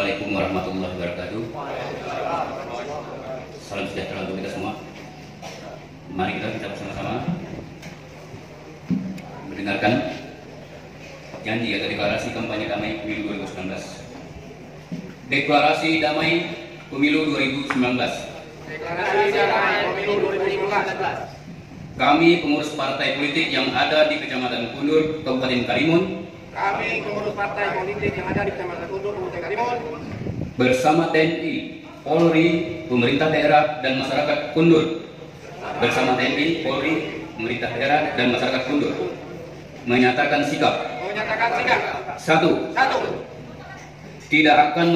Assalamualaikum warahmatullahi wabarakatuh. Salam sejahtera untuk kita semua. Mari kita kita bersama-sama mendengarkan janji atau deklarasi kampanye damai pemilu 2019. Deklarasi damai pemilu 2019. Deklarasi damai pemilu 2019. Kami pengurus partai politik yang ada di Kecamatan Kundur, Kabupaten Karimun, Kami pengurus partai politik yang ada di Kecamatan Kundur, Kabupaten Karimun, bersama TNI, Polri, pemerintah daerah dan masyarakat Kundur. Bersama TNI, Polri, pemerintah daerah dan masyarakat Kundur menyatakan sikap. Menyatakan sikap. Satu. Satu. Tidak akan